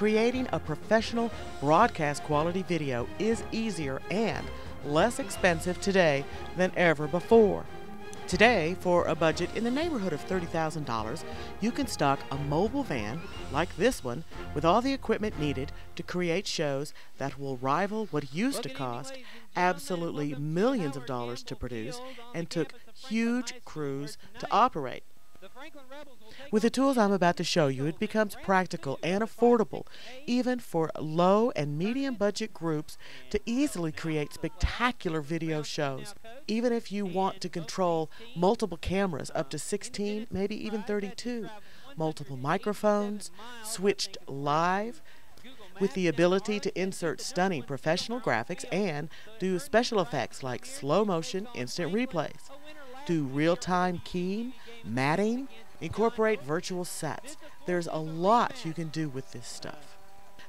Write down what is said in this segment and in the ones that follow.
creating a professional broadcast quality video is easier and less expensive today than ever before. Today, for a budget in the neighborhood of $30,000, you can stock a mobile van like this one with all the equipment needed to create shows that will rival what used to cost absolutely millions of dollars to produce and took huge crews to operate. With the tools I'm about to show you, it becomes practical and affordable, even for low and medium budget groups, to easily create spectacular video shows. Even if you want to control multiple cameras, up to 16, maybe even 32, multiple microphones, switched live, with the ability to insert stunning professional graphics and do special effects like slow motion instant replays, do real time keying, matting, incorporate virtual sets. There's a lot you can do with this stuff.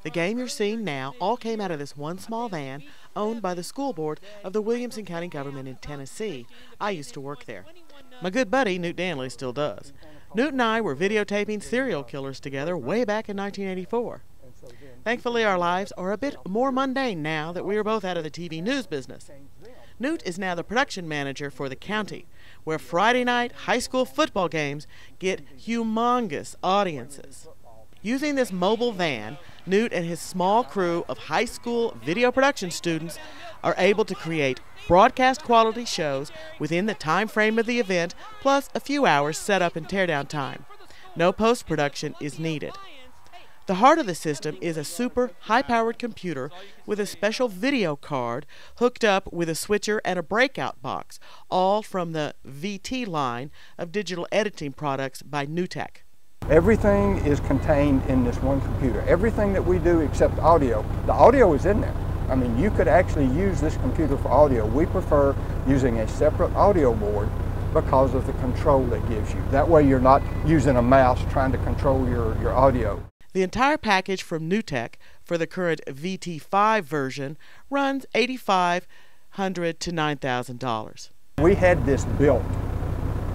The game you're seeing now all came out of this one small van owned by the school board of the Williamson County government in Tennessee. I used to work there. My good buddy, Newt Danley, still does. Newt and I were videotaping serial killers together way back in 1984. Thankfully, our lives are a bit more mundane now that we are both out of the TV news business. Newt is now the production manager for the county, where Friday night high school football games get humongous audiences. Using this mobile van, Newt and his small crew of high school video production students are able to create broadcast quality shows within the time frame of the event, plus a few hours setup and teardown time. No post production is needed. The heart of the system is a super high powered computer with a special video card hooked up with a switcher and a breakout box, all from the VT line of digital editing products by NewTek. Everything is contained in this one computer. Everything that we do except audio, the audio is in there. I mean, you could actually use this computer for audio. We prefer using a separate audio board because of the control it gives you. That way you're not using a mouse trying to control your, your audio. The entire package from NewTek for the current VT5 version runs 8,500 to $9,000. We had this built.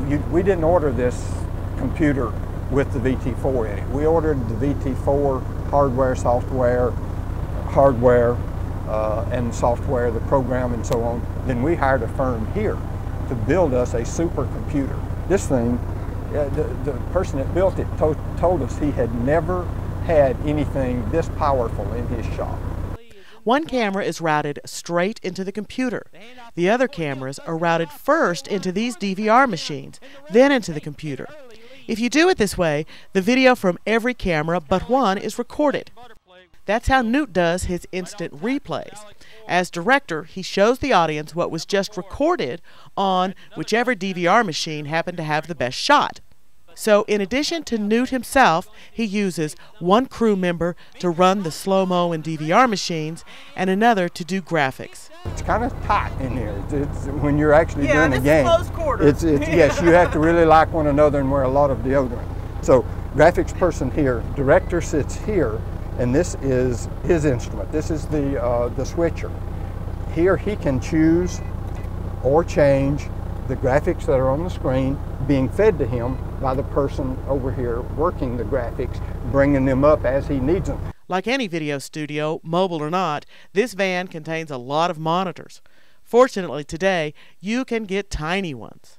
You, we didn't order this computer with the VT4 in it. We ordered the VT4 hardware, software, hardware, uh, and software, the program and so on. Then we hired a firm here to build us a supercomputer. This thing, uh, the, the person that built it to told us he had never had anything this powerful in his shop. One camera is routed straight into the computer. The other cameras are routed first into these DVR machines, then into the computer. If you do it this way, the video from every camera but one is recorded. That's how Newt does his instant replays. As director, he shows the audience what was just recorded on whichever DVR machine happened to have the best shot. So, in addition to Newt himself, he uses one crew member to run the slow mo and DVR machines and another to do graphics. It's kind of tight in here. It's, it's when you're actually yeah, doing a game. Close quarters. It's, it's yes, you have to really like one another and wear a lot of deodorant. So, graphics person here, director sits here, and this is his instrument. This is the uh, the switcher. Here he can choose or change the graphics that are on the screen being fed to him by the person over here working the graphics, bringing them up as he needs them. Like any video studio, mobile or not, this van contains a lot of monitors. Fortunately, today, you can get tiny ones.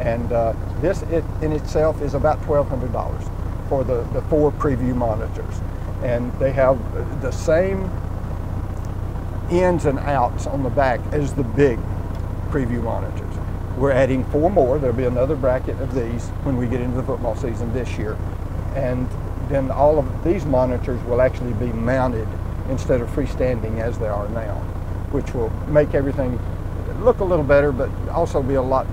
And uh, this it, in itself is about $1,200 for the, the four preview monitors. And they have the same ins and outs on the back as the big preview monitors. We're adding four more. There'll be another bracket of these when we get into the football season this year. And then all of these monitors will actually be mounted instead of freestanding as they are now, which will make everything look a little better, but also be a lot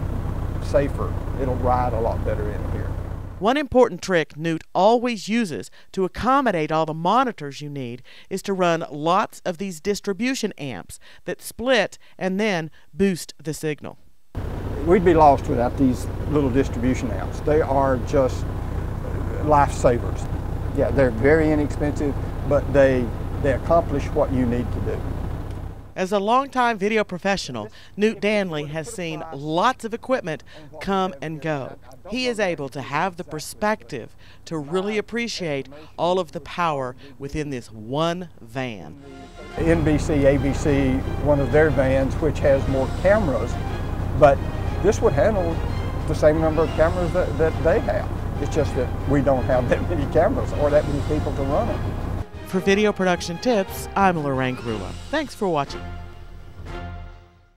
safer. It'll ride a lot better in here. One important trick Newt always uses to accommodate all the monitors you need is to run lots of these distribution amps that split and then boost the signal we'd be lost without these little distribution amps. They are just lifesavers. Yeah, they're very inexpensive, but they, they accomplish what you need to do. As a longtime video professional, Newt Danley has seen lots of equipment come and go. He is able to have the perspective to really appreciate all of the power within this one van. NBC, ABC, one of their vans, which has more cameras, but this would handle the same number of cameras that, that they have. It's just that we don't have that many cameras or that many people to run them. For video production tips, I'm Lorraine Grula. Thanks for watching.